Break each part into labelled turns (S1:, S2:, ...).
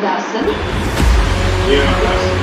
S1: Dawson?
S2: Yeah,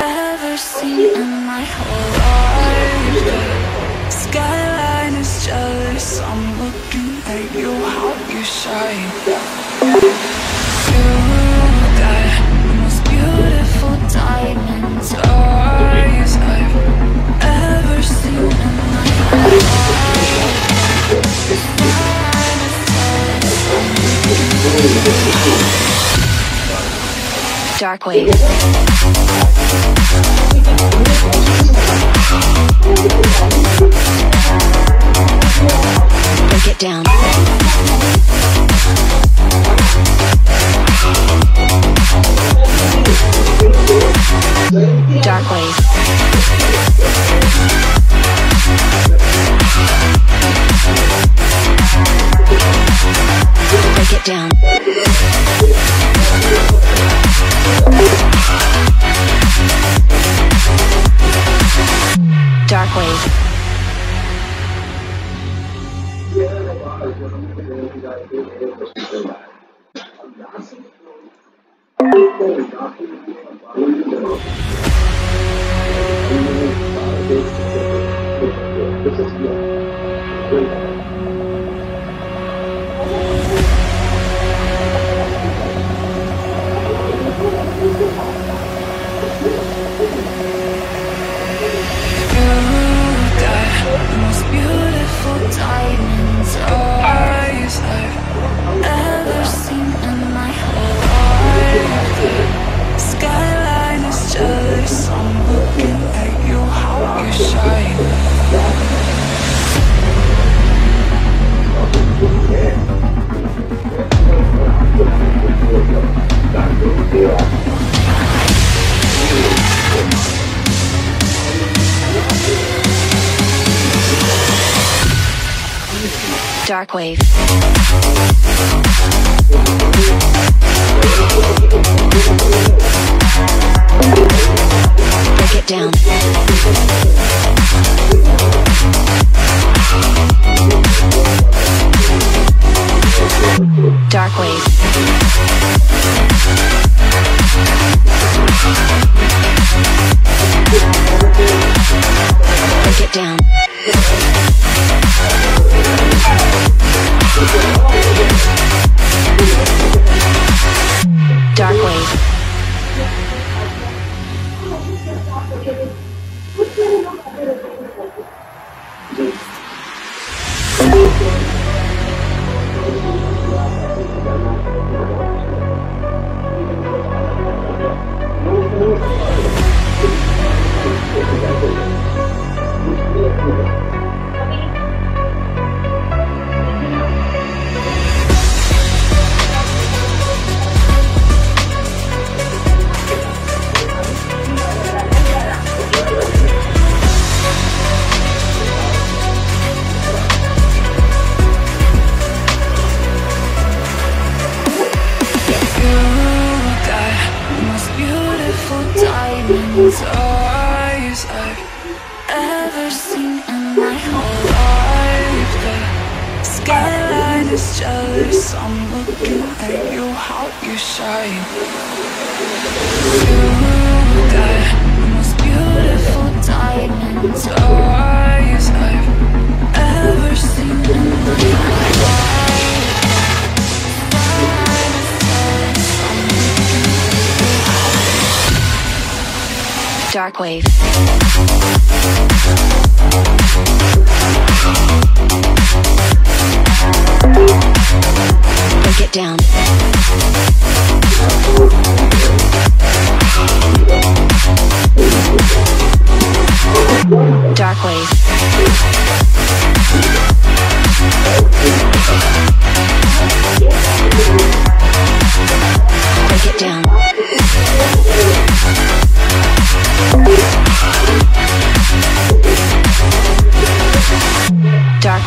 S3: ever seen in my whole life. Skyline is jealous. I'm looking at you, how you shine. You got the most beautiful diamonds eyes I've ever seen in my whole life.
S4: Dark wave. Break it down.
S3: You
S4: Dark wave. Break it down. Dark wave. Break it down.
S3: I'm looking at you, how you shine. You got the most beautiful diamonds
S4: Dark wave. Break it down. Dark wave. Break it down.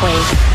S4: Dark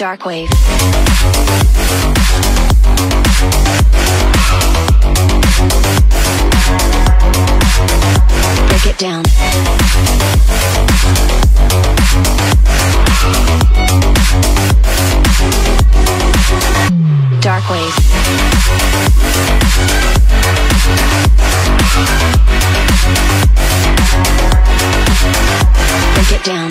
S4: Dark wave. Break it down. Dark wave. Break it down.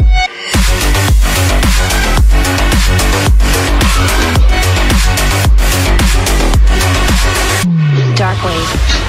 S4: Dark wave.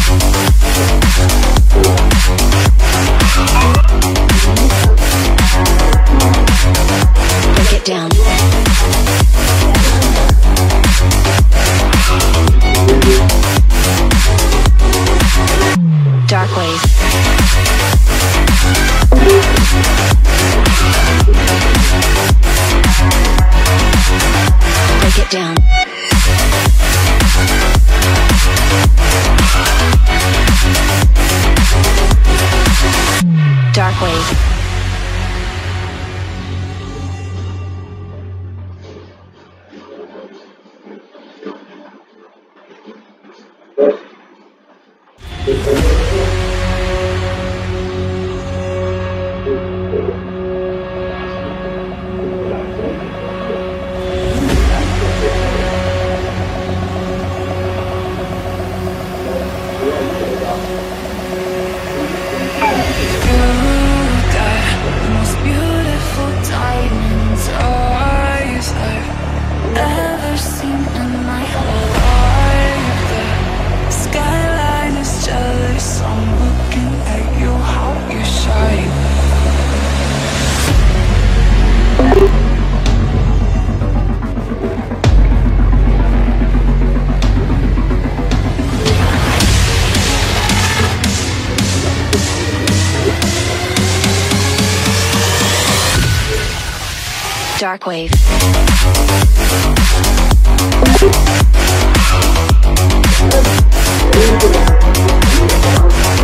S4: Darkwave.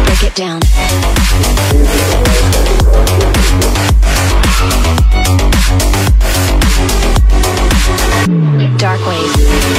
S4: Break it
S3: down. Darkwave.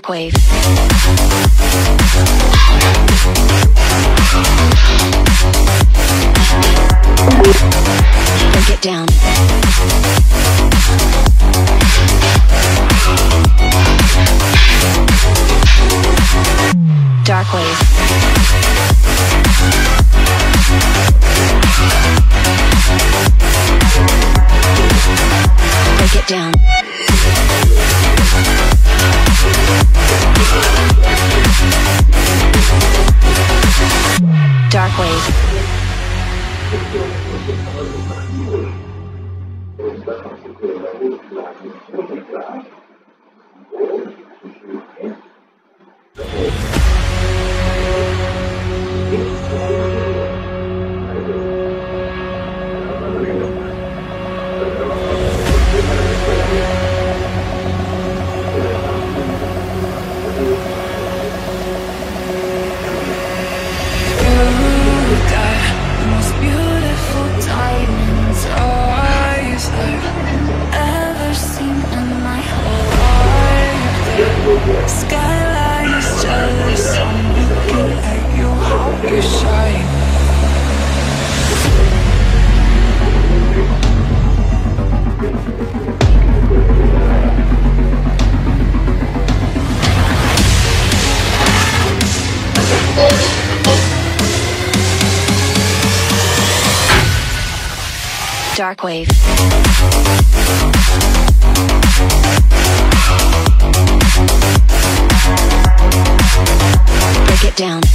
S3: dark wave. get down. Darkwave. Break it down. Dark wave. Break it down.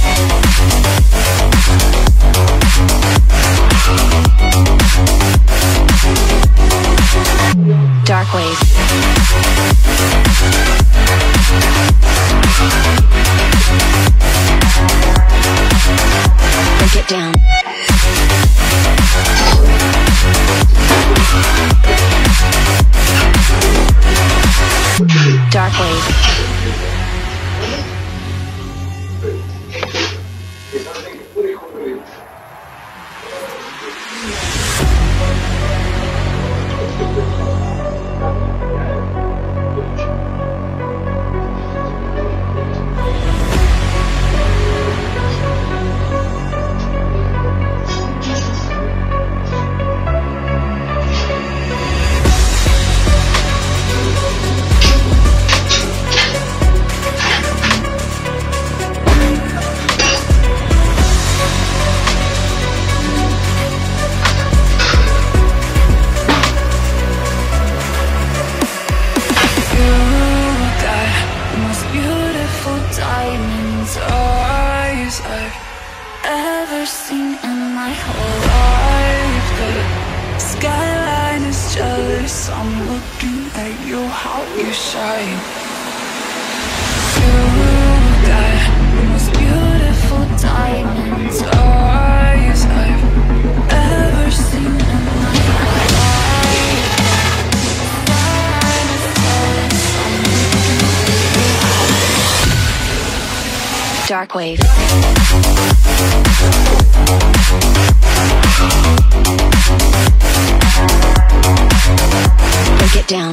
S5: My whole life. The
S3: skyline is jealous. I'm looking at you, how you shine. You got the most beautiful diamonds
S2: Dark wave. Break it down.